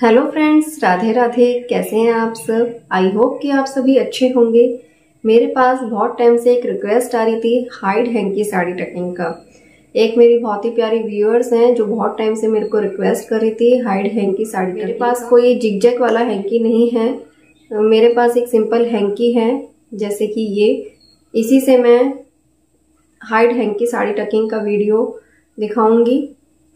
Hello friends Radhe Radhe कैसे हैं आप सब? आई होप कि आप सभी अच्छे होंगे। मेरे पास बहुत टाइम से एक रिक्वेस्ट आ रही थी हाइड हैंग की साड़ी टकिंग का। एक मेरी बहुत ही प्यारी व्यूअर्स हैं जो बहुत टाइम से मेरे को रिक्वेस्ट कर रही थी हाइड हैंग की साड़ी मेरे पास कोई जिगजैग वाला हैंकी नहीं है। मेरे पास एक सिंपल हैंकी है जैसे कि ये। इसी से मैं हाइड हैंग की साड़ी टकिंग का वीडियो दिखाऊँगी।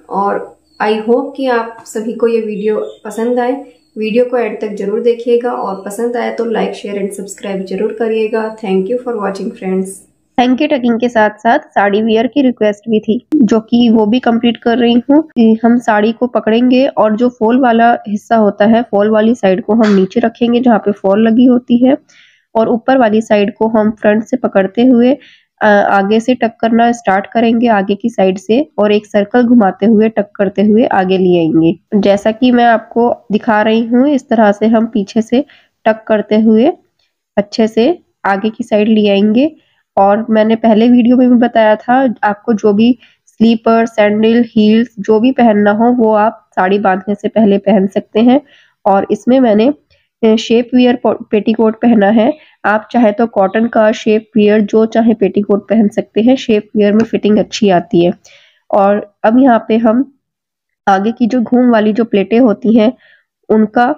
और आई होप कि आप सभी को ये वीडियो पसंद आए। वीडियो को एंड तक ज़रूर देखिएगा और पसंद आए तो लाइक, शेयर एंड सब्सक्राइब ज़रूर करिएगा। Thank you for watching friends thank you tucking के साथ साथ साड़ी वियर की रिक्वेस्ट भी थी, जो कि वो भी कंप्लीट कर रही हूँ हम साड़ी को पकड़ेंगे और जो फॉल वाला हिस्सा होता है फॉल वाली साइड को हम नीचे रखेंगे जहाँ पे फॉल लगी होती है और ऊपर वाली साइड को हम फ्रंट से पकड़ते हुए आगे से टक करना स्टार्ट करेंगे आगे की साइड से और एक सर्कल घुमाते हुए टक करते हुए आगे ले आएँगे। जैसा कि मैं आपको दिखा रही हूँ, इस तरह से हम पीछे से टक करते हुए अच्छे से आगे की साइड ले आएँगे। और मैंने पहले वीडियो में भी बताया था, आपको जो भी स्लीपर सैंडल हील्स जो भी पहनना हो, वो आप साड़ी बांधने से पहले पहन सकते हैं। और इसमें मैंने शेप वियर पेटीकोट पहना है। आप चाहे तो कॉटन का शेप वियर जो चाहे पेटीकोट पहन सकते हैं शेप वियर में फिटिंग अच्छी आती है। और अब यहाँ पे हम आगे की जो घूम वाली जो प्लेटें होती हैं, उनका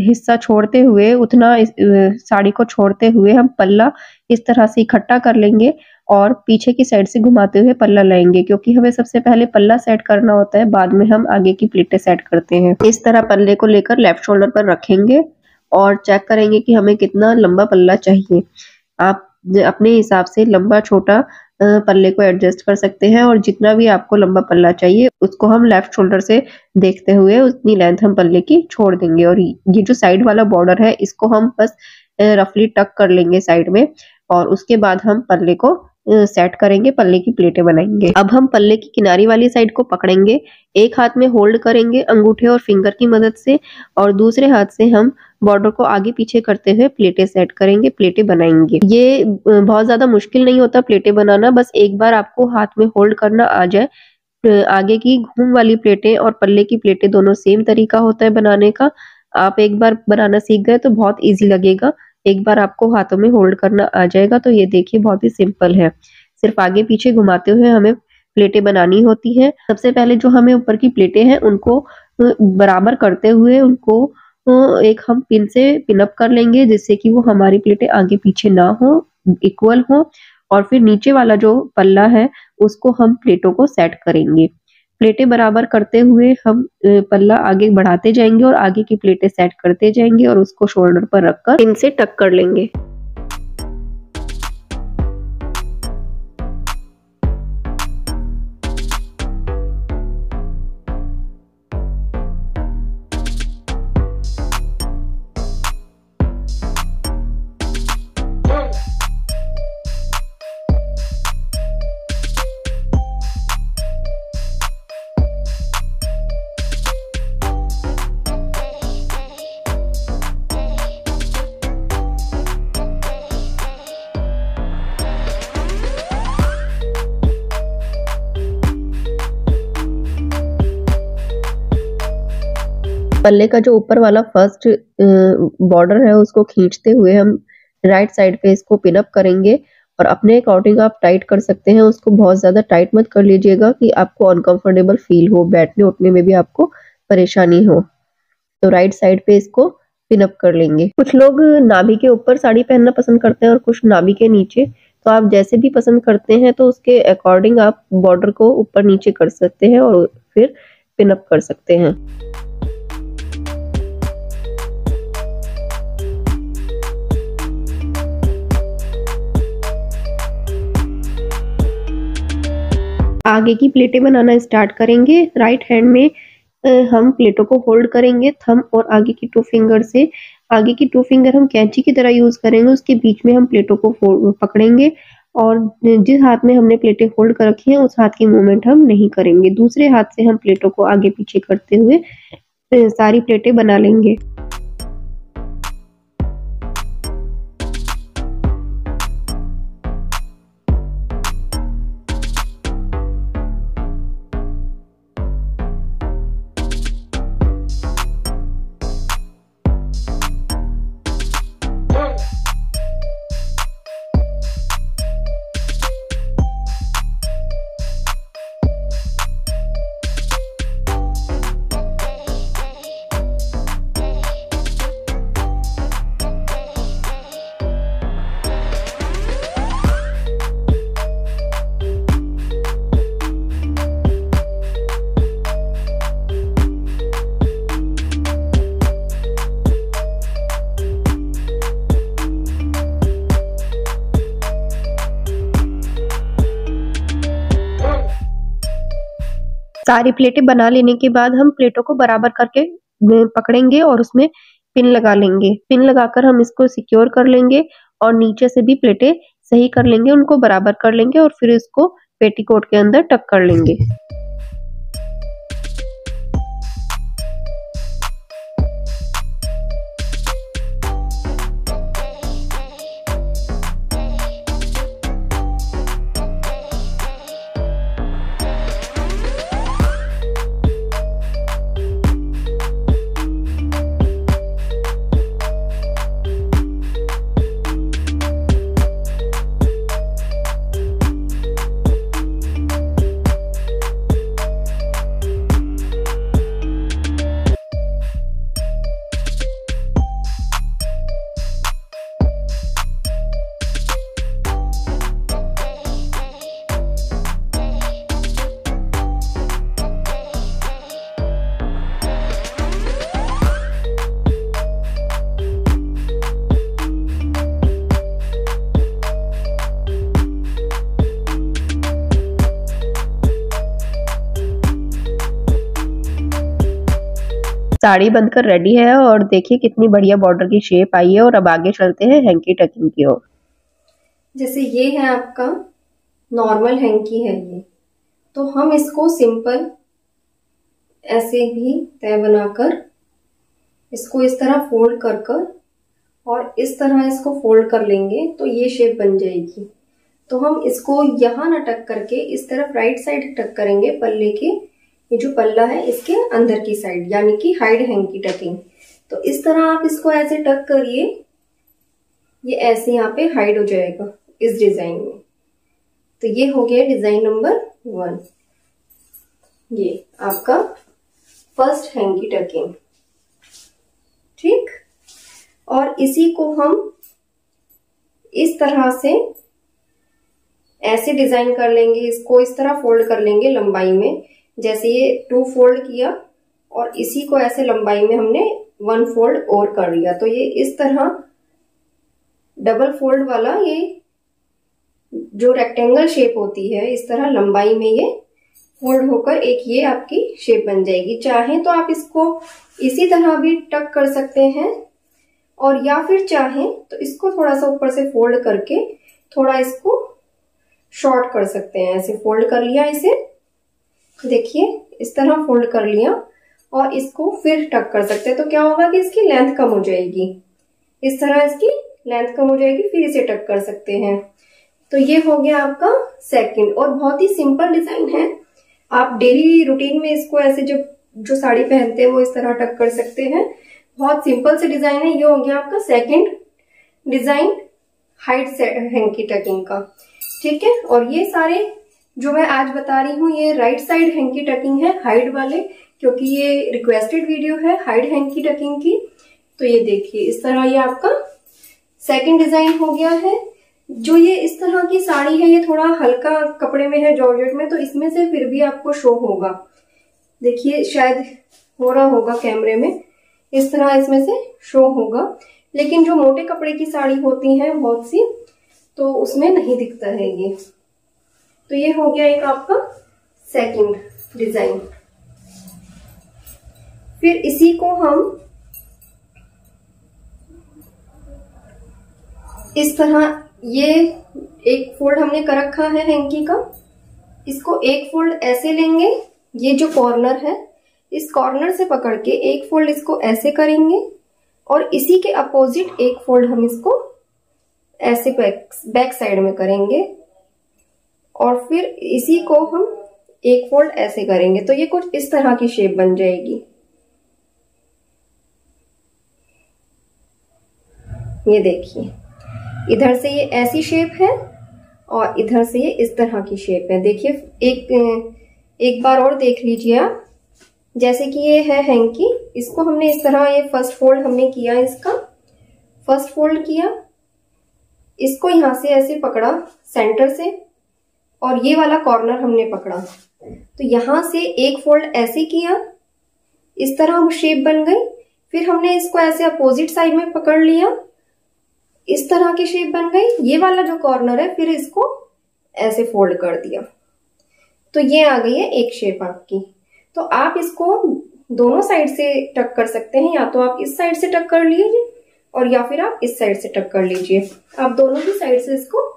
हिस्सा छोड़ते हुए, उतना साड़ी को छोड़ते हुए हम पल्ला इस तरह से इकट्ठा कर लेंगे और पीछे की साइड से घुमाते हुए पल्ला लाएँगे, क्योंकि हमें सबसे पहले पल्ला सेट करना होता है, बाद में हम आगे की प्लेटें सेट करते हैं। इस तरह पल्ले को लेकर लेफ़्ट शोल्डर पर रखेंगे। और चेक करेंगे कि हमें कितना लंबा पल्ला चाहिए। आप अपने हिसाब से लंबा, छोटा पल्ले को एडजस्ट कर सकते हैं और जितना भी आपको लंबा पल्ला चाहिए, उसको हम लेफ़्ट शोल्डर से देखते हुए उतनी लेंथ हम पल्ले की छोड़ देंगे। और ये जो साइड वाला बॉर्डर है, इसको हम बस रफली टक कर लेंगे साइड में और उसके बाद हम पल्ले को सेट करेंगे, पल्ले की प्लेटें बनाएँगे। अब हम पल्ले की किनारी वाली साइड को पकड़ेंगे। एक हाथ में होल्ड करेंगे अंगूठे और फिंगर की मदद से और दूसरे हाथ से हम बॉर्डर को आगे पीछे करते हुए प्लेटें सेट करेंगे, प्लेटें बनाएँगे। ये बहुत ज़्यादा मुश्किल नहीं होता प्लेटें बनाना, बस एक बार आपको हाथ में होल्ड करना आ जाए। आगे की घूम वाली प्लेटें और पल्ले की प्लेटें दोनों सेम तरीका होता है बनाने का। आप एक बार बनाना सीख गए तो बहुत ईजी लगेगा। एक बार आपको हाथों में होल्ड करना आ जाएगा तो ये देखिए बहुत ही सिंपल है। सिर्फ़ आगे पीछे घुमाते हुए हमें प्लेटें बनानी होती हैं। सबसे पहले जो हमें ऊपर की प्लेटें हैं, उनको बराबर करते हुए उनको एक हम पिन से पिनअप कर लेंगे जिससे कि वो हमारी प्लेटें आगे पीछे ना हो इक्वल हो। और फिर नीचे वाला जो पल्ला है, उसको हम प्लेटों को सेट करेंगे। प्लेटें बराबर करते हुए हम पल्ला आगे बढ़ाते जाएँगे और आगे की प्लेटें सेट करते जाएँगे और उसको शोल्डर पर रखकर इनसे टक कर लेंगे। पल्ले का जो ऊपर वाला फ़र्स्ट बॉर्डर है, उसको खींचते हुए हम राइट साइड पे इसको पिनअप करेंगे और अपने अकॉर्डिंग आप टाइट कर सकते हैं, उसको बहुत ज़्यादा टाइट मत कर लीजिएगा कि आपको अनकंफर्टेबल फील हो, बैठने उठने में भी आपको परेशानी हो। तो राइट साइड पे इसको पिनअप कर लेंगे। कुछ लोग नाभि के ऊपर साड़ी पहनना पसंद करते हैं और कुछ नाभि के नीचे। तो आप जैसे भी पसंद करते हैं तो उसके अकॉर्डिंग आप बॉर्डर को ऊपर नीचे कर सकते हैं और फिर पिनअप कर सकते हैं। आगे की प्लेटें बनाना स्टार्ट करेंगे। राइट हैंड में हम प्लेटों को होल्ड करेंगे थम और आगे की टू फिंगर से। आगे की टू फिंगर हम कैंची की तरह यूज़ करेंगे, उसके बीच में हम प्लेटों को पकड़ेंगे। और जिस हाथ में हमने प्लेटें होल्ड कर रखी हैं, उस हाथ की मूवमेंट हम नहीं करेंगे। दूसरे हाथ से हम प्लेटों को आगे पीछे करते हुए सारी प्लेटें बना लेंगे। सारी प्लेटें बना लेने के बाद हम प्लेटों को बराबर करके पकड़ेंगे और उसमें पिन लगा लेंगे। पिन लगाकर हम इसको सिक्योर कर लेंगे और नीचे से भी प्लेटें सही कर लेंगे, उनको बराबर कर लेंगे और फिर इसको पेटीकोट के अंदर टक कर लेंगे। साड़ी बनकर रेडी है और देखिए कितनी बढ़िया बॉर्डर की शेप आई है और अब आगे चलते हैं हैंकी टकिंग की ओर। जैसे ये है आपका नॉर्मल हैंकी है ये। तो हम इसको सिंपल ऐसे भी तय बनाकर, इसको इस तरह फोल्ड कर कर और इस तरह इसको फोल्ड कर लेंगे तो ये शेप बन जाएगी। तो हम इसको यहाँ न टक करके इस तरफ़ राइट साइड टक करेंगे, पल्ले के ये जो पल्ला है इसके अंदर की साइड यानी कि हाइड हैंग की टकिंग तो इस तरह आप इसको ऐसे टक करिए, ये ऐसे यहाँ पे हाइड हो जाएगा इस डिज़ाइन में. तो ये हो गया डिज़ाइन नंबर वन ये आपका फ़र्स्ट हैंग की टकिंग ठीक? और इसी को हम इस तरह से ऐसे डिज़ाइन कर लेंगे, इसको इस तरह फोल्ड कर लेंगे लंबाई में जैसे ये टू फोल्ड किया और इसी को ऐसे लंबाई में हमने वन फोल्ड और कर लिया। तो ये इस तरह डबल फोल्ड वाला ये जो रेक्टेंगल शेप होती है, इस तरह लंबाई में ये फोल्ड होकर एक ये आपकी शेप बन जाएगी। चाहे तो आप इसको इसी तरह भी टक कर सकते हैं और या फिर चाहें तो इसको थोड़ा सा ऊपर से फोल्ड करके थोड़ा इसको शॉर्ट कर सकते हैं। ऐसे फोल्ड कर लिया इसे। देखिए, इस तरह फोल्ड कर लिया और इसको फिर टक कर सकते हैं। तो क्या होगा कि इसकी लेंथ कम हो जाएगी। इस तरह इसकी लेंथ कम हो जाएगी, फिर इसे टक कर सकते हैं। तो ये हो गया आपका सेकंड और बहुत ही सिंपल डिज़ाइन है। आप डेली रूटीन में इसको ऐसे जब जो साड़ी पहनते हैं, वो इस तरह टक कर सकते हैं। बहुत सिंपल से डिज़ाइन है। ये हो गया आपका सेकंड डिज़ाइन हाइट हैंग की टकिंग का। ठीक है? और ये सारे जो मैं आज बता रही हूँ, ये राइट साइड हैंग की टकिंग है हाइड वाले, क्योंकि ये रिक्वेस्टेड वीडियो है हाइड हैंग की टकिंग की। तो ये देखिए, इस तरह ये आपका सेकंड डिज़ाइन हो गया है। जो ये इस तरह की साड़ी है, ये थोड़ा हल्का कपड़े में है जॉर्जेट में तो इसमें से फिर भी आपको शो होगा। देखिए, शायद हो रहा होगा कैमरे में। इस तरह इसमें से शो होगा। लेकिन जो मोटे कपड़े की साड़ी होती है, बहुत सी तो उसमें नहीं दिखता है ये। तो ये हो गया एक आपका सेकंड डिज़ाइन फिर इसी को हम इस तरह ये एक फोल्ड हमने कर रखा है हैंकी का। इसको एक फोल्ड ऐसे लेंगे, ये जो कॉर्नर है, इस कॉर्नर से पकड़ के एक फोल्ड इसको ऐसे करेंगे और इसी के अपोजिट एक फोल्ड हम इसको ऐसे बैक बैक साइड में करेंगे। और फिर इसी को हम एक फोल्ड ऐसे करेंगे। तो ये कुछ इस तरह की शेप बन जाएगी। ये देखिए। इधर से ये ऐसी शेप है और इधर से ये इस तरह की शेप है। देखिए, एक एक बार और देख लीजिए आप। जैसे कि ये है हैंकी इसको हमने इस तरह ये फ़र्स्ट फोल्ड हमने किया इसका। फ़र्स्ट फोल्ड किया। इसको यहाँ से ऐसे पकड़ा सेंटर से। और ये वाला कॉर्नर हमने पकड़ा। तो यहाँ से एक फोल्ड ऐसे किया। इस तरह वो शेप बन गई। फिर हमने इसको ऐसे अपोजिट साइड में पकड़ लिया। इस तरह की शेप बन गई। ये वाला जो कॉर्नर है, फिर इसको ऐसे फोल्ड कर दिया। तो ये आ गई है एक शेप आपकी। तो आप इसको दोनों साइड से टक कर सकते हैं। या तो आप इस साइड से टक कर लीजिए और या फिर आप इस साइड से टक कर लीजिए। आप दोनों ही साइड से इसको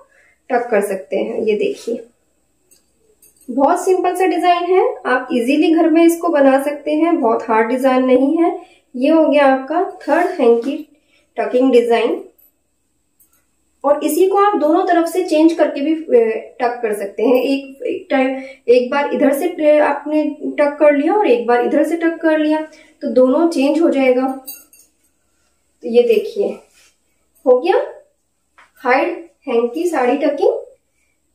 टक कर सकते हैं। ये देखिए। बहुत सिंपल सा डिज़ाइन है। आप इजीली घर में इसको बना सकते हैं। बहुत हार्ड डिज़ाइन नहीं है। ये हो गया आपका थर्ड हैंकी टकिंग डिज़ाइन और इसी को आप दोनों तरफ़ से चेंज करके भी टक कर सकते हैं। एक एक टाइम एक बार इधर से आपने टक कर लिया और एक बार इधर से टक कर लिया। तो दोनों चेंज हो जाएगा। तो ये देखिए। हो गया। हाइड हैंकी साड़ी टकिंग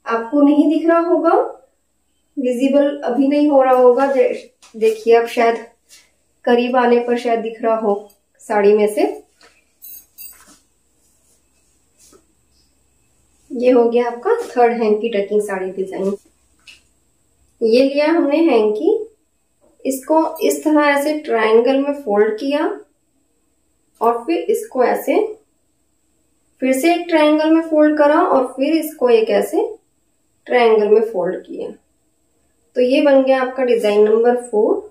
आपको नहीं दिख रहा होगा। विजिबल अभी नहीं हो रहा होगा। देखिए, अब शायद करीब आने पर शायद दिख रहा हो साड़ी में से। ये हो गया आपका third hanky tucking sari design ये लिया हमने हैंकी इसको इस तरह ऐसे ट्रायंगल में फोल्ड किया और फिर इसको ऐसे, फिर से एक ट्रायंगल में फोल्ड करा और फिर इसको एक ऐसे ट्रायंगल में फोल्ड किया। तो ये बन गया आपका डिज़ाइन नंबर फोर।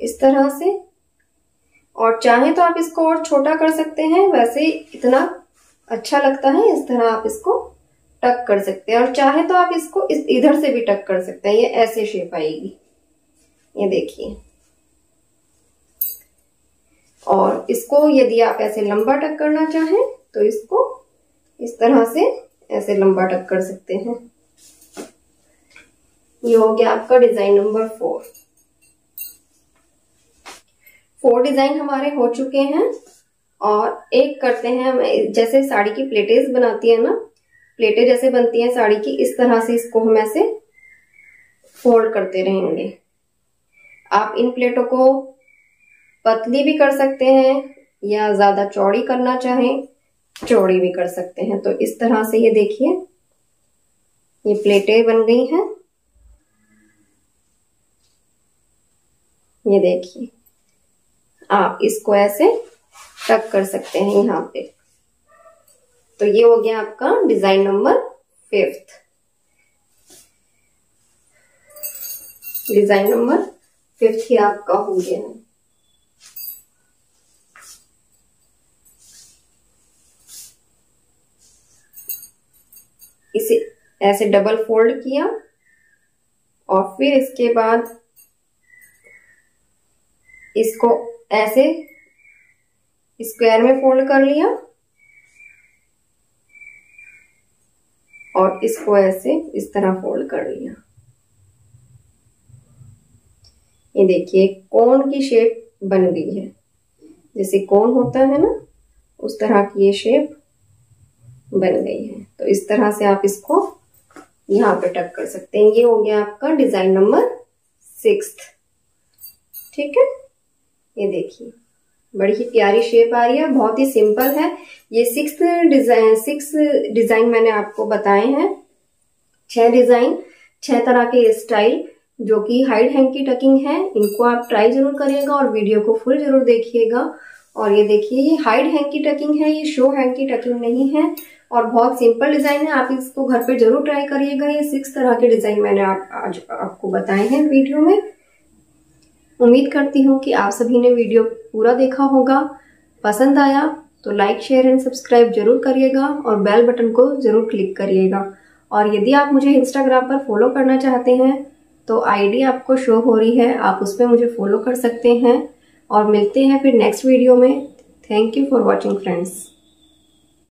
इस तरह से। और चाहे तो आप इसको और छोटा कर सकते हैं, वैसे इतना अच्छा लगता है, इस तरह आप इसको टक कर सकते हैं। और चाहे तो आप इसको इस, इधर से भी टक कर सकते हैं, ये ऐसे शेप आएगी। ये देखिए। और इसको यदि आप ऐसे लंबा टक करना चाहें तो इसको इस तरह से ऐसे लंबा टक कर सकते हैं। ये हो गया आपका design number four. Four design हमारे हो चुके हैं और एक करते हैं हम, जैसे साड़ी की प्लेटेज बनाती है ना, प्लेटें जैसे बनती हैं साड़ी की, इस तरह से इसको हम ऐसे फोल्ड करते रहेंगे। आप इन प्लेटों को पतली भी कर सकते हैं या ज़्यादा चौड़ी करना चाहें, चौड़ी भी कर सकते हैं। तो इस तरह से ये देखिए, ये प्लेटें बन गई हैं। ये देखिए। आप इसको ऐसे टक कर सकते हैं यहाँ पे। तो ये हो गया आपका design number fifth. Design number fifth ही आपका हो गया। है इसे ऐसे डबल फोल्ड किया और फिर इसके बाद इसको ऐसे स्क्वायर में फोल्ड कर लिया और इसको ऐसे इस तरह फोल्ड कर लिया। ये देखिए कोन की शेप बन गई है। जैसे कोन होता है ना, उस तरह की ये शेप बन गई है। तो इस तरह से आप इसको यहाँ पे टक कर सकते हैं। ये हो गया आपका डिज़ाइन नंबर सिक्स ठीक है? ये देखिए। बड़ी ही प्यारी शेप आ रही है, बहुत ही सिंपल है। ये सिक्स डिज़ाइन सिक्स डिज़ाइन मैंने आपको बताए हैं। छह डिज़ाइन छह तरह के स्टाइल जो कि हाइड हैंड की टकिंग है। इनको आप ट्राई ज़रूर करिएगा और वीडियो को फुल ज़रूर देखिएगा। और ये देखिए, ये हाइड हैंड की टकिंग है, ये शो हैंग की टकिंग नहीं है। और बहुत सिंपल डिज़ाइन है, आप इसको घर पे ज़रूर ट्राई करिएगा। ये सिक्स तरह के डिज़ाइन मैंने आप, आज आपको बताए हैं वीडियो में। उम्मीद करती हूँ कि आप सभी ने वीडियो पूरा देखा होगा। पसंद आया तो लाइक शेयर एंड सब्सक्राइब ज़रूर करिएगा और बेल बटन को ज़रूर क्लिक करिएगा। और यदि आप मुझे इंस्टाग्राम पर फॉलो करना चाहते हैं तो आईडी आपको शो हो रही है। आप उस पर मुझे फॉलो कर सकते हैं। और मिलते हैं फिर नेक्स्ट वीडियो में। Thank you for watching friends